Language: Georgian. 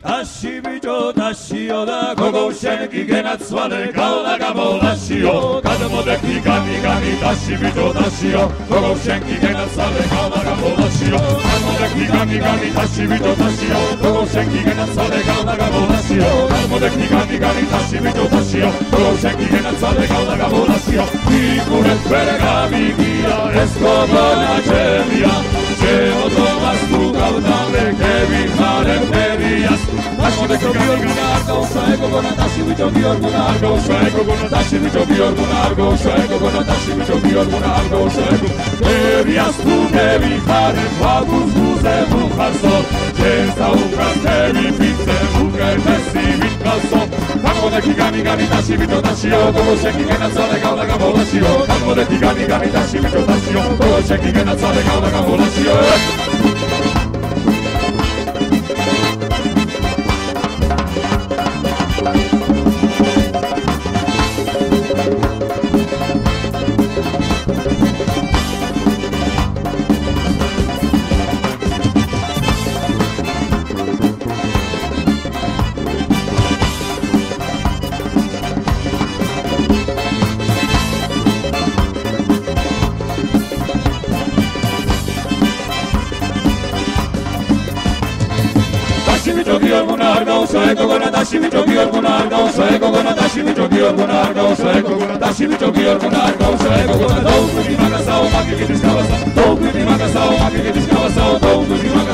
დაში ბიჭო დაშიო და გოგო შენ გიგენაცვალე გავლა გამოლაშიო გადმოდექი განი განი დაში ბიჭო დაშიო। გოგო შენ გიგენაცვალე გავლა გამოლაშიო გადმოდექი განი განი დაში ბიჭო დაშიო। გოგო შენ გიგენაცვალე გავლა გამოლაშიო გადმოდექი განი განი დაში ბიჭო დაშიო। გოგო შენ გიგენაცვალე გავლა გამოლაშიო იგურე ფერე გამიგია ეს გოგონა ჩემია Argo Shaego Gona Dashi Vicho Giorgona Argo Shaego Gona Dashi Vicho Giorgona Argo Shaego Gona Dashi Vicho Giorgona Argo Shaego Erias tu devi fare Vabus buze buchaso Jesa ukras devi pizze Buker tesi vitkaso. Takmodek Gani Gani Dashi Vicho Dashi O Gogo Sheki Gena Zale Gaula Gamola Shio Yorgunar go soe kogona dashi mi togi Yorgunar go soe kogona dashi mi togi go soe kogona dashi mi togi go soe kogona dou mi magasa o magi ki discava sa dou mi magasa o magi ki discava sa dou mi magasa